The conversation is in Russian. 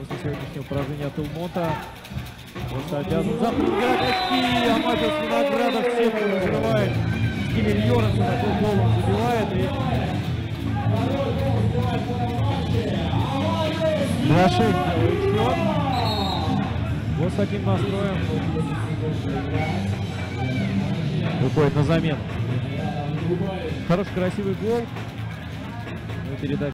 после сегодняшнего поражения от Элмонта. Просто обязан ну, запрыгать очки. Аматиус Виноградов сетку разрывает. Скиллер Йоренса такой гол забивает. И 2-6. Вот с таким настроем выходит на замену. Хороший, красивый гол. Ну, передача